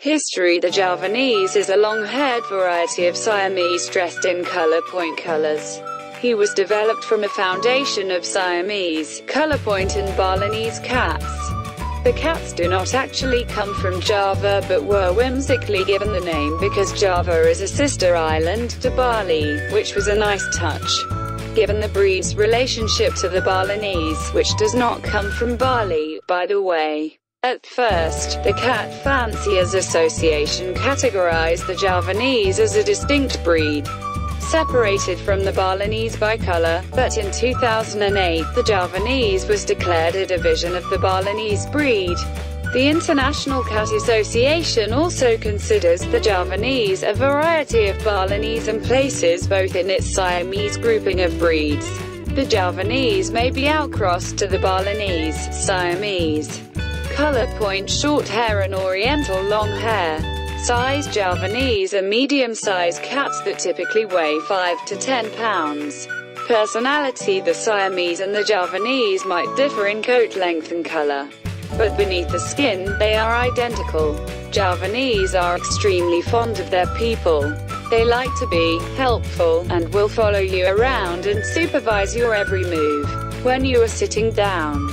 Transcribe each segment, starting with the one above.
History The Javanese is a long-haired variety of Siamese dressed in color point colors. He was developed from a foundation of Siamese, Colorpoint and Balinese cats. The cats do not actually come from Java but were whimsically given the name because Java is a sister island to Bali, which was a nice touch. Given the breed's relationship to the Balinese, which does not come from Bali, by the way. At first, the Cat Fanciers Association categorized the Javanese as a distinct breed, separated from the Balinese by color, but in 2008, the Javanese was declared a division of the Balinese breed. The International Cat Association also considers the Javanese a variety of Balinese and places both in its Siamese grouping of breeds. The Javanese may be outcrossed to the Balinese, Siamese, color point short hair and oriental long hair. Size Javanese are medium-sized cats that typically weigh 5 to 10 pounds. Personality The Siamese and the Javanese might differ in coat length and color. But beneath the skin, they are identical. Javanese are extremely fond of their people. They like to be helpful, and will follow you around and supervise your every move. When you are sitting down,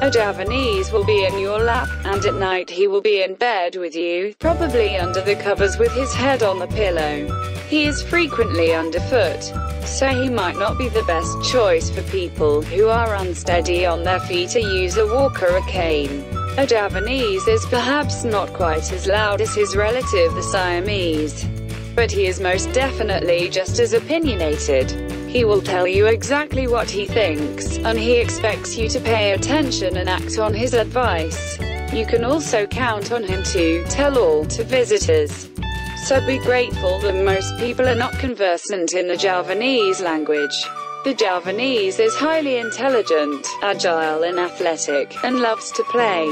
a Javanese will be in your lap, and at night he will be in bed with you, probably under the covers with his head on the pillow. He is frequently underfoot, so he might not be the best choice for people who are unsteady on their feet or use a walker or cane. A Javanese is perhaps not quite as loud as his relative the Siamese, but he is most definitely just as opinionated. He will tell you exactly what he thinks, and he expects you to pay attention and act on his advice. You can also count on him to tell all to visitors. So be grateful that most people are not conversant in the Javanese language. The Javanese is highly intelligent, agile and athletic, and loves to play.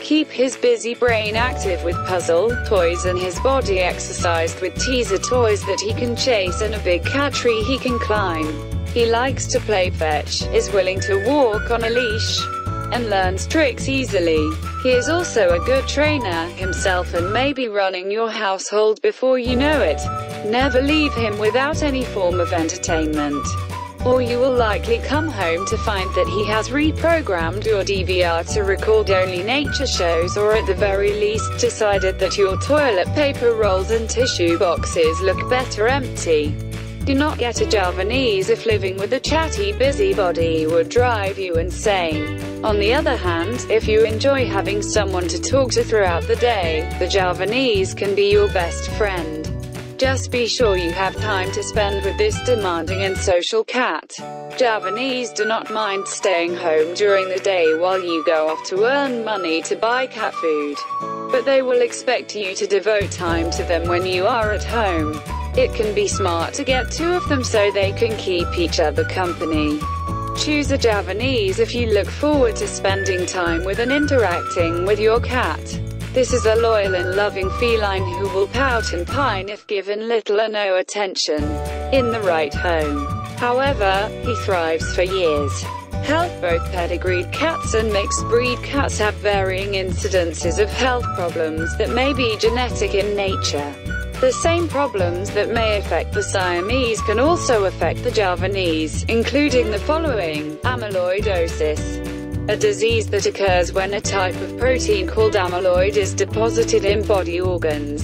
Keep his busy brain active with puzzle toys and his body exercised with teaser toys that he can chase and a big cat tree he can climb. He likes to play fetch, is willing to walk on a leash, and learns tricks easily. He is also a good trainer himself and may be running your household before you know it. Never leave him without any form of entertainment or you will likely come home to find that he has reprogrammed your DVR to record only nature shows or at the very least decided that your toilet paper rolls and tissue boxes look better empty. Do not get a Javanese if living with a chatty busybody would drive you insane. On the other hand, if you enjoy having someone to talk to throughout the day, the Javanese can be your best friend. Just be sure you have time to spend with this demanding and social cat. Javanese do not mind staying home during the day while you go off to earn money to buy cat food. But they will expect you to devote time to them when you are at home. It can be smart to get two of them so they can keep each other company. Choose a Javanese if you look forward to spending time with and interacting with your cat. This is a loyal and loving feline who will pout and pine if given little or no attention. In the right home. However, he thrives for years. Health Both pedigreed cats and mixed breed cats have varying incidences of health problems that may be genetic in nature. The same problems that may affect the Siamese can also affect the Javanese, including the following, amyloidosis, a disease that occurs when a type of protein called amyloid is deposited in body organs,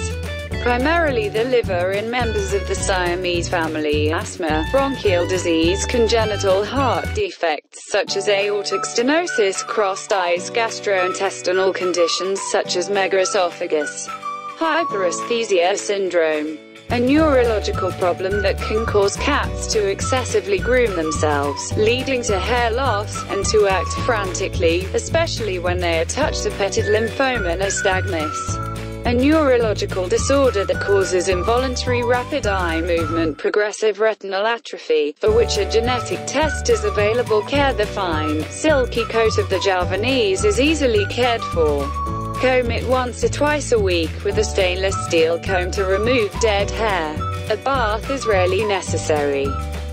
primarily the liver in members of the Siamese family, asthma, bronchial disease, congenital heart defects such as aortic stenosis, crossed eyes, gastrointestinal conditions such as megaesophagus, hyperesthesia syndrome, a neurological problem that can cause cats to excessively groom themselves, leading to hair loss, and to act frantically, especially when they are touched Petit lymphoma nystagmus a neurological disorder that causes involuntary rapid eye movement progressive retinal atrophy, for which a genetic test is available care the fine, silky coat of the Javanese is easily cared for. Comb it once or twice a week with a stainless steel comb to remove dead hair. A bath is rarely necessary.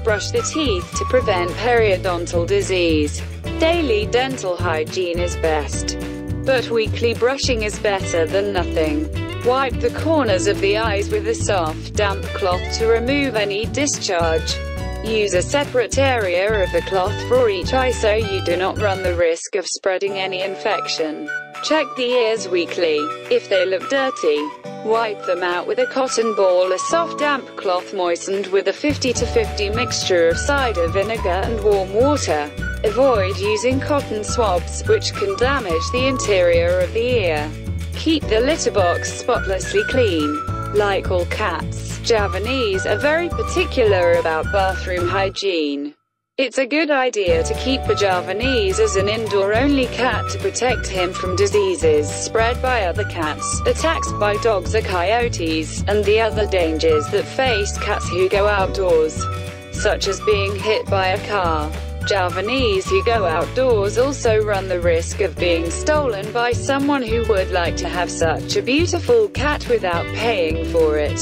Brush the teeth to prevent periodontal disease. Daily dental hygiene is best. But weekly brushing is better than nothing. Wipe the corners of the eyes with a soft, damp cloth to remove any discharge. Use a separate area of the cloth for each eye so you do not run the risk of spreading any infection. Check the ears weekly. If they look dirty, wipe them out with a cotton ball, a soft damp cloth moistened with a 50 to 50 mixture of cider vinegar and warm water. Avoid using cotton swabs, which can damage the interior of the ear. Keep the litter box spotlessly clean. Like all cats, Javanese are very particular about bathroom hygiene. It's a good idea to keep a Javanese as an indoor-only cat to protect him from diseases spread by other cats, attacks by dogs or coyotes, and the other dangers that face cats who go outdoors, such as being hit by a car. Javanese who go outdoors also run the risk of being stolen by someone who would like to have such a beautiful cat without paying for it.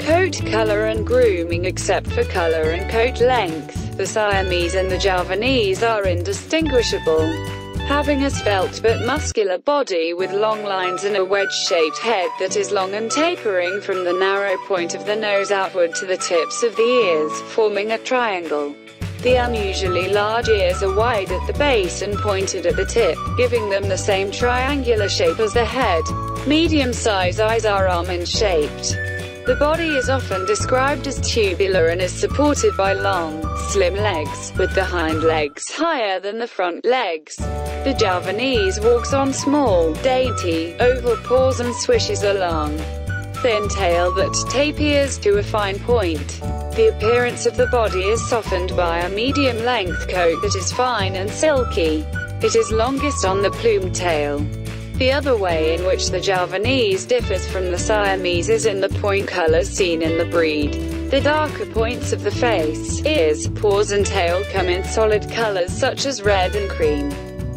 Coat color and grooming Except for color and coat length, the Siamese and the Javanese are indistinguishable. Having a svelte but muscular body with long lines and a wedge-shaped head that is long and tapering from the narrow point of the nose outward to the tips of the ears, forming a triangle. The unusually large ears are wide at the base and pointed at the tip, giving them the same triangular shape as the head. Medium-size eyes are almond-shaped. The body is often described as tubular and is supported by long, slim legs, with the hind legs higher than the front legs. The Javanese walks on small, dainty, oval paws and swishes along thin tail that tapers to a fine point. The appearance of the body is softened by a medium-length coat that is fine and silky. It is longest on the plumed tail. The other way in which the Javanese differs from the Siamese is in the point colors seen in the breed. The darker points of the face, ears, paws and tail come in solid colors such as red and cream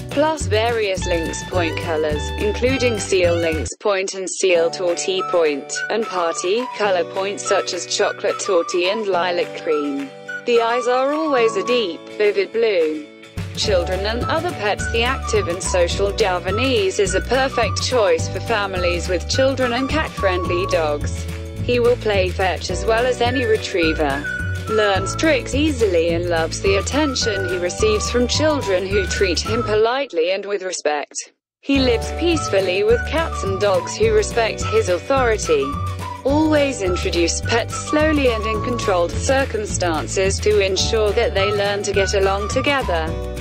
plus various lynx point colors, including seal lynx point and seal tortie point, and parti color points such as chocolate tortie and lilac cream. The eyes are always a deep, vivid blue. Children and other pets The active and social Javanese is a perfect choice for families with children and cat-friendly dogs. He will play fetch as well as any retriever learns tricks easily and loves the attention he receives from children who treat him politely and with respect. He lives peacefully with cats and dogs who respect his authority. Always introduce pets slowly and in controlled circumstances to ensure that they learn to get along together.